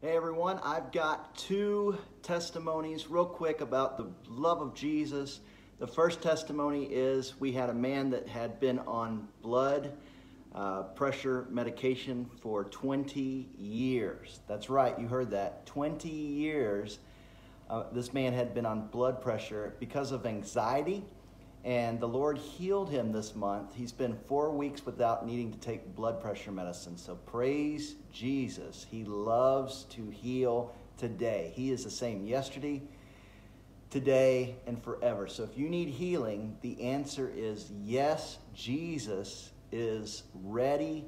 Hey everyone, I've got two testimonies real quick about the love of Jesus. The first testimony is we had a man that had been on blood uh, pressure medication for 20 years. That's right, you heard that. 20 years. Uh, this man had been on blood pressure because of anxiety and the Lord healed him this month. He's been four weeks without needing to take blood pressure medicine. So praise Jesus. He loves to heal today. He is the same yesterday, today, and forever. So if you need healing, the answer is yes, Jesus is ready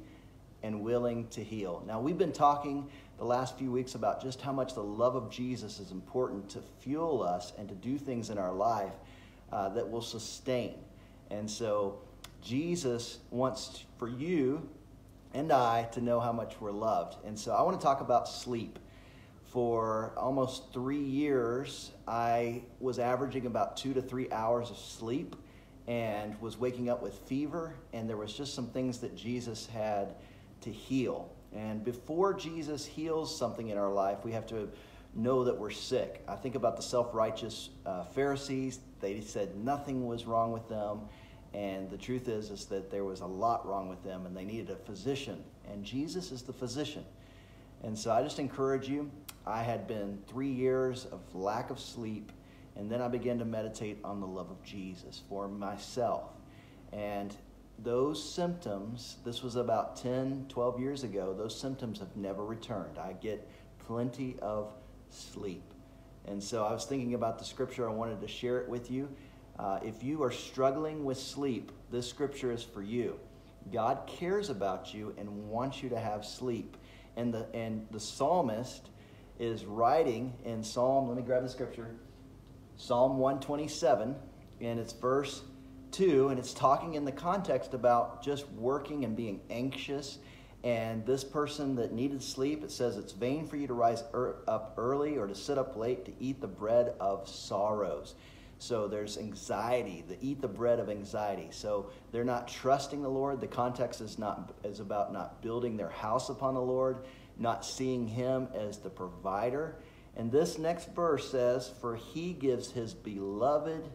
and willing to heal. Now, we've been talking the last few weeks about just how much the love of Jesus is important to fuel us and to do things in our life uh, that will sustain. And so Jesus wants for you and I to know how much we're loved. And so I want to talk about sleep. For almost three years, I was averaging about two to three hours of sleep and was waking up with fever. And there was just some things that Jesus had to heal. And before Jesus heals something in our life, we have to know that we're sick. I think about the self righteous uh, Pharisees. They said nothing was wrong with them. And the truth is, is that there was a lot wrong with them and they needed a physician. And Jesus is the physician. And so I just encourage you. I had been three years of lack of sleep. And then I began to meditate on the love of Jesus for myself. And those symptoms, this was about 10, 12 years ago, those symptoms have never returned. I get plenty of sleep. And so I was thinking about the scripture, I wanted to share it with you. Uh, if you are struggling with sleep, this scripture is for you. God cares about you and wants you to have sleep. And the, and the psalmist is writing in Psalm, let me grab the scripture, Psalm 127, and it's verse 2, and it's talking in the context about just working and being anxious and this person that needed sleep, it says it's vain for you to rise er- up early or to sit up late to eat the bread of sorrows. So there's anxiety, the eat the bread of anxiety. So they're not trusting the Lord. The context is not is about not building their house upon the Lord, not seeing him as the provider. And this next verse says, "For he gives his beloved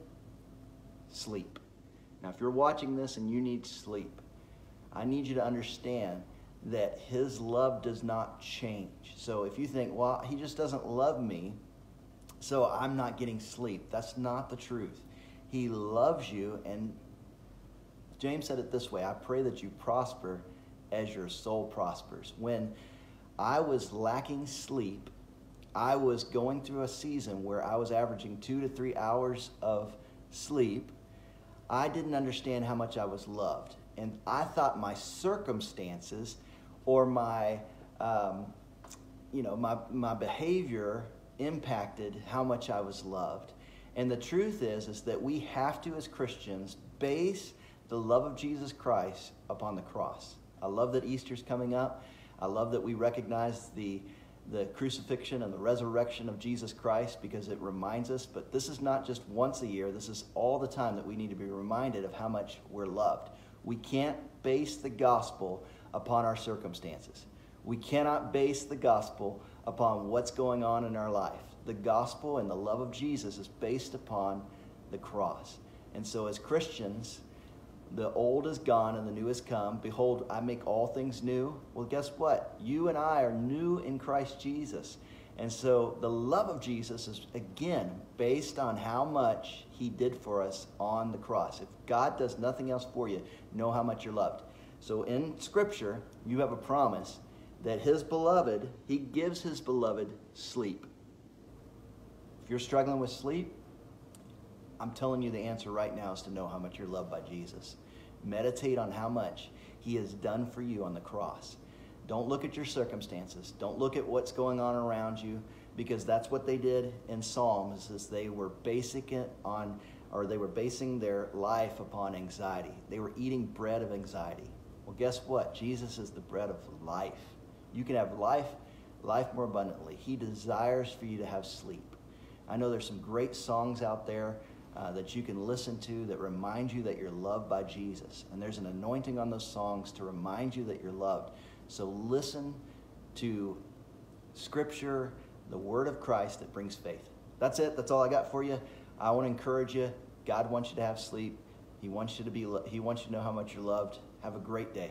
sleep." Now if you're watching this and you need sleep, I need you to understand that his love does not change. So if you think, well, he just doesn't love me, so I'm not getting sleep, that's not the truth. He loves you, and James said it this way I pray that you prosper as your soul prospers. When I was lacking sleep, I was going through a season where I was averaging two to three hours of sleep. I didn't understand how much I was loved. And I thought my circumstances or my, um, you know, my, my behavior impacted how much I was loved. And the truth is, is that we have to, as Christians, base the love of Jesus Christ upon the cross. I love that Easter's coming up. I love that we recognize the, the crucifixion and the resurrection of Jesus Christ because it reminds us, but this is not just once a year, this is all the time that we need to be reminded of how much we're loved. We can't base the gospel upon our circumstances. We cannot base the gospel upon what's going on in our life. The gospel and the love of Jesus is based upon the cross. And so, as Christians, the old is gone and the new has come. Behold, I make all things new. Well, guess what? You and I are new in Christ Jesus. And so the love of Jesus is, again, based on how much he did for us on the cross. If God does nothing else for you, know how much you're loved. So in Scripture, you have a promise that His beloved, He gives His beloved sleep. If you're struggling with sleep, I'm telling you the answer right now is to know how much you're loved by Jesus. Meditate on how much He has done for you on the cross. Don't look at your circumstances. Don't look at what's going on around you because that's what they did in Psalms is they were basing it on or they were basing their life upon anxiety. They were eating bread of anxiety. Well, guess what? Jesus is the bread of life. You can have life, life more abundantly. He desires for you to have sleep. I know there's some great songs out there uh, that you can listen to that remind you that you're loved by Jesus. And there's an anointing on those songs to remind you that you're loved. So listen to Scripture, the Word of Christ that brings faith. That's it. That's all I got for you. I want to encourage you. God wants you to have sleep. He wants you to be. He wants you to know how much you're loved. Have a great day.